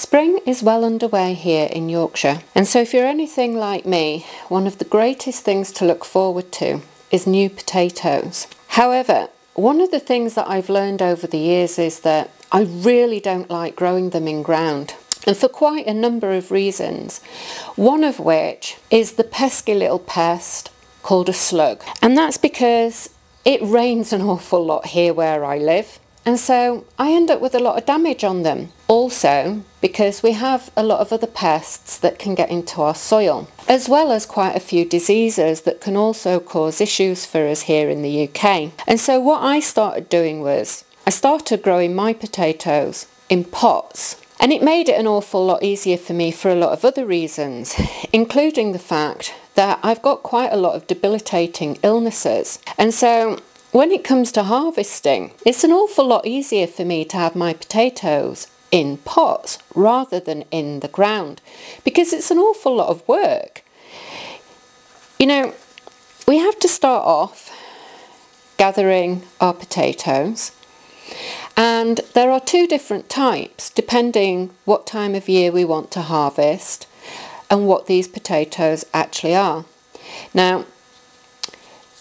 Spring is well underway here in Yorkshire, and so if you're anything like me, one of the greatest things to look forward to is new potatoes. However, one of the things that I've learned over the years is that I really don't like growing them in ground. And for quite a number of reasons, one of which is the pesky little pest called a slug. And that's because it rains an awful lot here where I live. And so I end up with a lot of damage on them. Also, because we have a lot of other pests that can get into our soil, as well as quite a few diseases that can also cause issues for us here in the UK. And so what I started doing was I started growing my potatoes in pots. And it made it an awful lot easier for me for a lot of other reasons, including the fact that I've got quite a lot of debilitating illnesses. And so when it comes to harvesting, it's an awful lot easier for me to have my potatoes in pots rather than in the ground because it's an awful lot of work. You know, we have to start off gathering our potatoes and there are two different types depending what time of year we want to harvest and what these potatoes actually are. Now,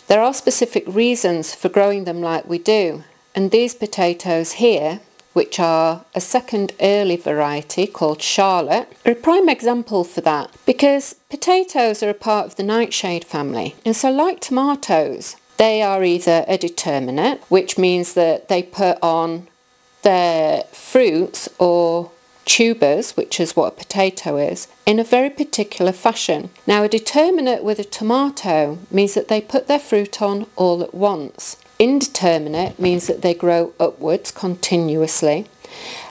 there are specific reasons for growing them like we do, and these potatoes here, which are a second early variety called Charlotte, are a prime example for that because potatoes are a part of the nightshade family, and so like tomatoes, they are either a determinate, which means that they put on their fruits or tubers, which is what a potato is, in a very particular fashion. Now, a determinate with a tomato means that they put their fruit on all at once. Indeterminate means that they grow upwards continuously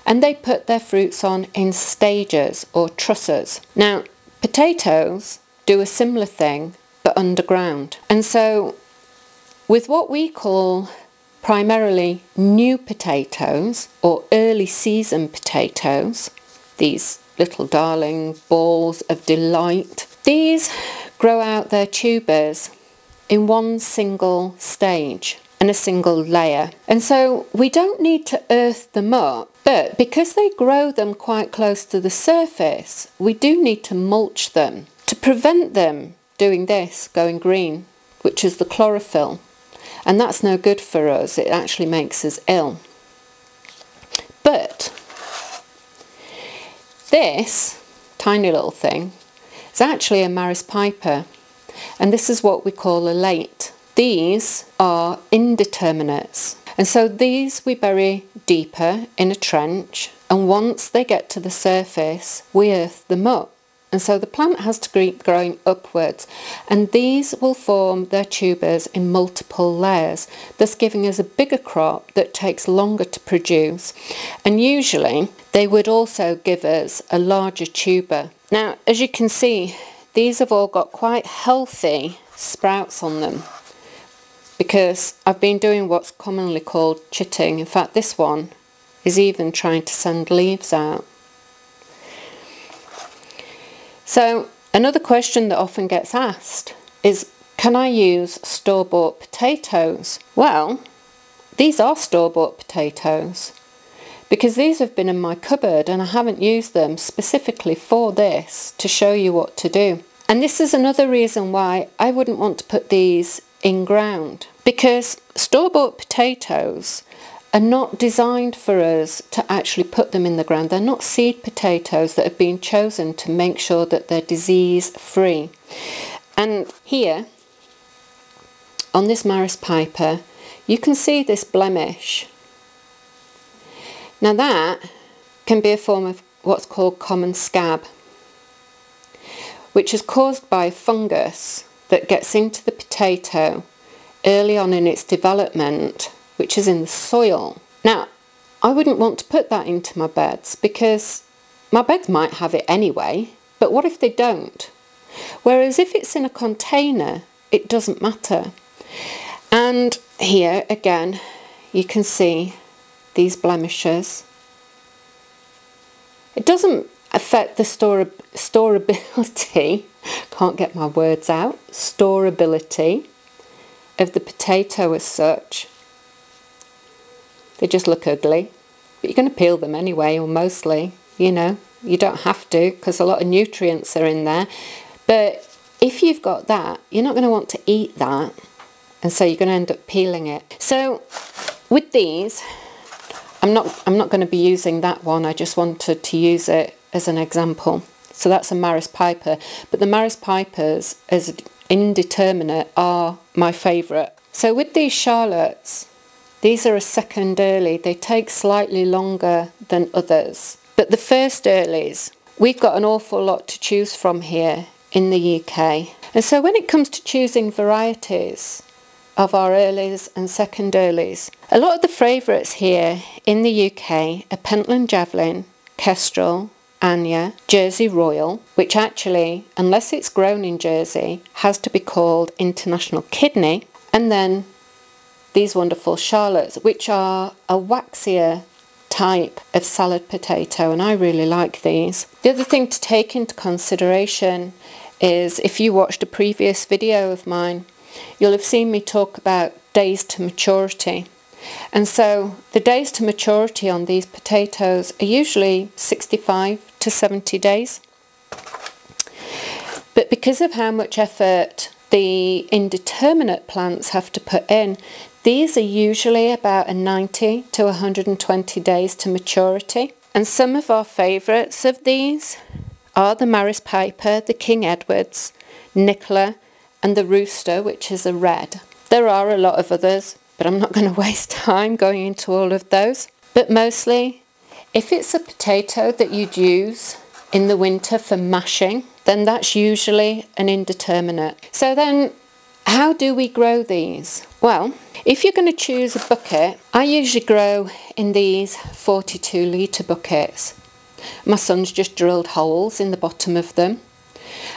and they put their fruits on in stages or trusses. Now, potatoes do a similar thing but underground. And so, with what we call primarily new potatoes or early season potatoes, these little darling balls of delight. These grow out their tubers in one single stage and a single layer. And so we don't need to earth them up, but because they grow them quite close to the surface, we do need to mulch them to prevent them doing this, going green, which is the chlorophyll. And that's no good for us, it actually makes us ill. But this tiny little thing is actually a Maris piper, and this is what we call a late. These are indeterminates, and so these we bury deeper in a trench, and once they get to the surface, we earth them up. And so the plant has to keep growing upwards and these will form their tubers in multiple layers, thus giving us a bigger crop that takes longer to produce. And usually they would also give us a larger tuber. Now, as you can see, these have all got quite healthy sprouts on them because I've been doing what's commonly called chitting. In fact, this one is even trying to send leaves out. So another question that often gets asked is, can I use store-bought potatoes? Well, these are store-bought potatoes because these have been in my cupboard and I haven't used them specifically for this to show you what to do. And this is another reason why I wouldn't want to put these in ground because store-bought potatoes are not designed for us to actually put them in the ground. They're not seed potatoes that have been chosen to make sure that they're disease free. And here, on this Maris Piper, you can see this blemish. Now that can be a form of what's called common scab, which is caused by fungus that gets into the potato early on in its development which is in the soil. Now, I wouldn't want to put that into my beds because my beds might have it anyway, but what if they don't? Whereas if it's in a container, it doesn't matter. And here again, you can see these blemishes. It doesn't affect the store storability, can't get my words out, storability of the potato as such. They just look ugly. But you're going to peel them anyway, or mostly, you know. You don't have to because a lot of nutrients are in there. But if you've got that, you're not going to want to eat that. And so you're going to end up peeling it. So with these, I'm not, I'm not going to be using that one. I just wanted to use it as an example. So that's a Maris Piper. But the Maris Pipers as indeterminate are my favourite. So with these Charlottes, these are a second early. They take slightly longer than others. But the first earlies, we've got an awful lot to choose from here in the UK. And so when it comes to choosing varieties of our earlies and second earlies, a lot of the favourites here in the UK are Pentland Javelin, Kestrel, Anya, Jersey Royal, which actually, unless it's grown in Jersey, has to be called International Kidney, and then these wonderful Charlottes, which are a waxier type of salad potato, and I really like these. The other thing to take into consideration is if you watched a previous video of mine, you'll have seen me talk about days to maturity. And so the days to maturity on these potatoes are usually 65 to 70 days. But because of how much effort the indeterminate plants have to put in, these are usually about a 90 to 120 days to maturity. And some of our favourites of these are the Maris Piper, the King Edwards, Nicola, and the Rooster, which is a red. There are a lot of others, but I'm not going to waste time going into all of those. But mostly, if it's a potato that you'd use in the winter for mashing, then that's usually an indeterminate. So then, how do we grow these? Well, if you're going to choose a bucket, I usually grow in these 42 litre buckets. My son's just drilled holes in the bottom of them.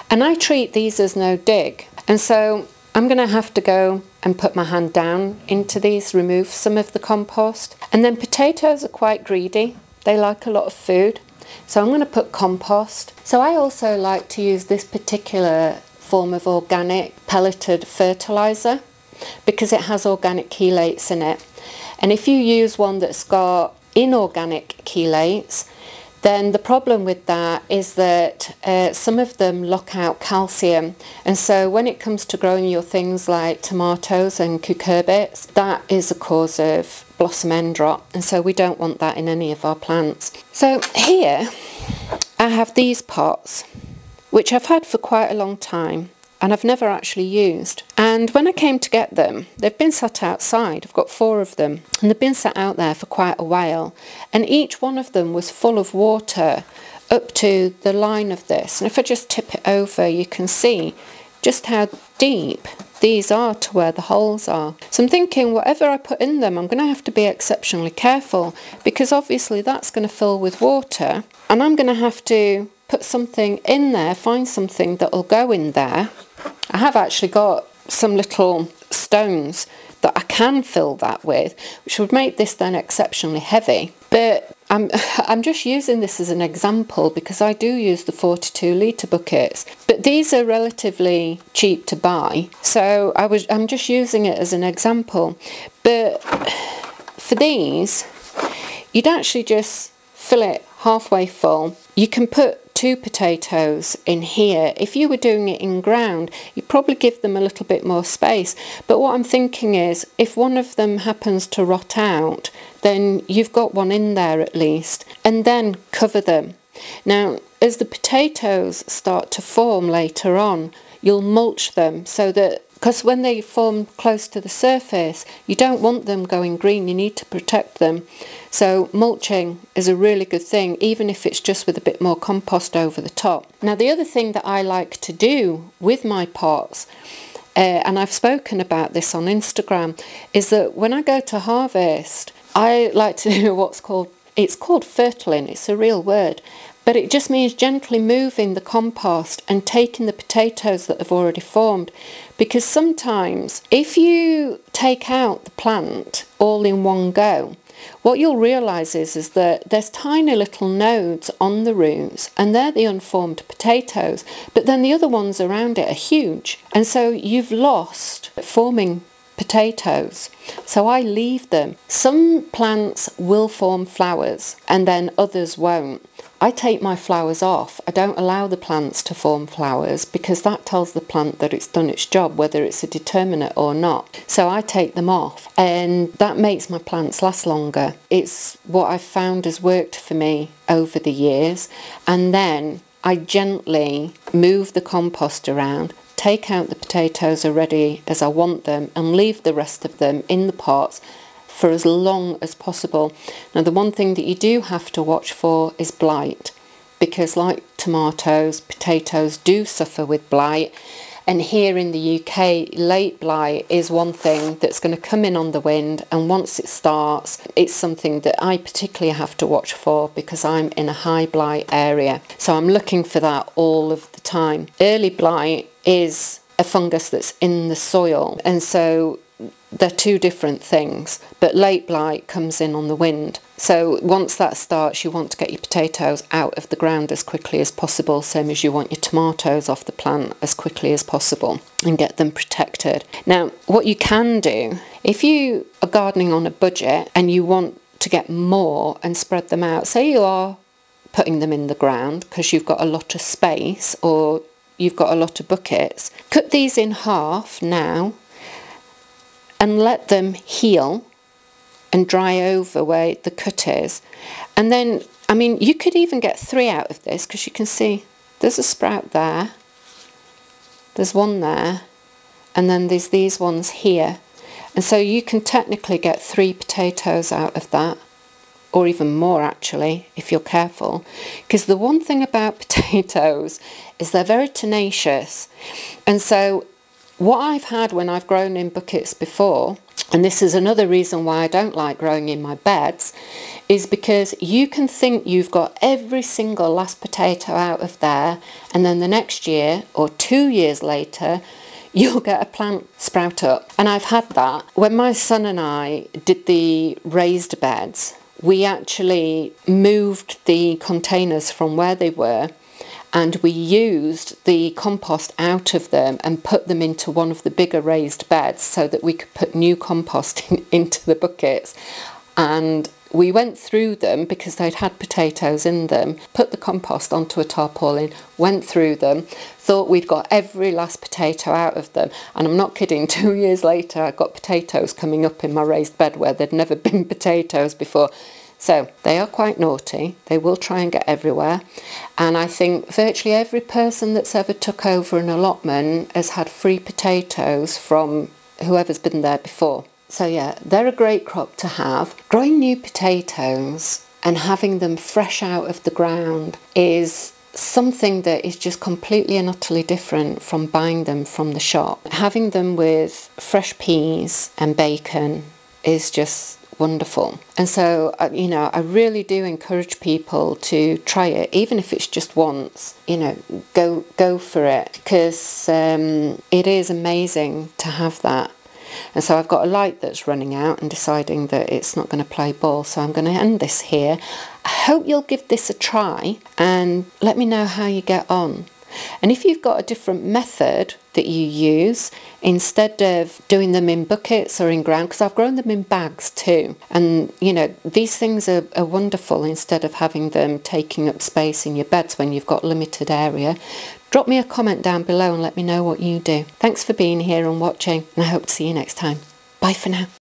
And I treat these as no dig. And so I'm going to have to go and put my hand down into these, remove some of the compost. And then potatoes are quite greedy. They like a lot of food. So I'm going to put compost. So I also like to use this particular form of organic pelleted fertiliser because it has organic chelates in it. And if you use one that's got inorganic chelates, then the problem with that is that uh, some of them lock out calcium. And so when it comes to growing your things like tomatoes and cucurbits, that is a cause of blossom end rot. And so we don't want that in any of our plants. So here I have these pots, which I've had for quite a long time and I've never actually used. And when I came to get them, they've been sat outside. I've got four of them, and they've been sat out there for quite a while. And each one of them was full of water up to the line of this. And if I just tip it over, you can see just how deep these are to where the holes are. So I'm thinking whatever I put in them, I'm going to have to be exceptionally careful because obviously that's going to fill with water and I'm going to have to put something in there, find something that will go in there I have actually got some little stones that I can fill that with, which would make this then exceptionally heavy. But I'm, I'm just using this as an example because I do use the 42 litre buckets, but these are relatively cheap to buy. So I was, I'm just using it as an example. But for these, you'd actually just fill it halfway full. You can put two potatoes in here. If you were doing it in ground, you'd probably give them a little bit more space. But what I'm thinking is, if one of them happens to rot out, then you've got one in there at least, and then cover them. Now, as the potatoes start to form later on, you'll mulch them so that because when they form close to the surface, you don't want them going green, you need to protect them. So mulching is a really good thing, even if it's just with a bit more compost over the top. Now the other thing that I like to do with my pots, uh, and I've spoken about this on Instagram, is that when I go to harvest, I like to do what's called, it's called fertiling, it's a real word, but it just means gently moving the compost and taking the potatoes that have already formed. Because sometimes, if you take out the plant all in one go, what you'll realise is, is that there's tiny little nodes on the roots and they're the unformed potatoes, but then the other ones around it are huge. And so you've lost forming potatoes. So I leave them. Some plants will form flowers and then others won't. I take my flowers off. I don't allow the plants to form flowers because that tells the plant that it's done its job, whether it's a determinate or not. So I take them off, and that makes my plants last longer. It's what I've found has worked for me over the years. And then I gently move the compost around, take out the potatoes already as I want them, and leave the rest of them in the pots for as long as possible. Now, the one thing that you do have to watch for is blight because, like tomatoes, potatoes do suffer with blight. And here in the UK, late blight is one thing that's going to come in on the wind. And once it starts, it's something that I particularly have to watch for because I'm in a high blight area. So I'm looking for that all of the time. Early blight is a fungus that's in the soil. And so they're two different things, but late blight comes in on the wind. So once that starts, you want to get your potatoes out of the ground as quickly as possible, same as you want your tomatoes off the plant as quickly as possible and get them protected. Now, what you can do, if you are gardening on a budget and you want to get more and spread them out, say you are putting them in the ground because you've got a lot of space or you've got a lot of buckets, cut these in half now and let them heal and dry over where the cut is. And then, I mean, you could even get three out of this because you can see there's a sprout there, there's one there, and then there's these ones here. And so you can technically get three potatoes out of that, or even more actually, if you're careful. Because the one thing about potatoes is they're very tenacious. And so what I've had when I've grown in buckets before, and this is another reason why I don't like growing in my beds, is because you can think you've got every single last potato out of there, and then the next year or two years later, you'll get a plant sprout up. And I've had that. When my son and I did the raised beds, we actually moved the containers from where they were and we used the compost out of them and put them into one of the bigger raised beds so that we could put new compost in, into the buckets. And we went through them because they'd had potatoes in them, put the compost onto a tarpaulin, went through them, thought we'd got every last potato out of them. And I'm not kidding, two years later, I got potatoes coming up in my raised bed where there'd never been potatoes before. So they are quite naughty. They will try and get everywhere. And I think virtually every person that's ever took over an allotment has had free potatoes from whoever's been there before. So yeah, they're a great crop to have. Growing new potatoes and having them fresh out of the ground is something that is just completely and utterly different from buying them from the shop. Having them with fresh peas and bacon is just wonderful. And so, uh, you know, I really do encourage people to try it, even if it's just once. You know, go go for it because um, it is amazing to have that. And so I've got a light that's running out and deciding that it's not going to play ball. So I'm going to end this here. I hope you'll give this a try and let me know how you get on. And if you've got a different method that you use, instead of doing them in buckets or in ground, because I've grown them in bags too, and you know, these things are, are wonderful instead of having them taking up space in your beds when you've got limited area. Drop me a comment down below and let me know what you do. Thanks for being here and watching, and I hope to see you next time. Bye for now.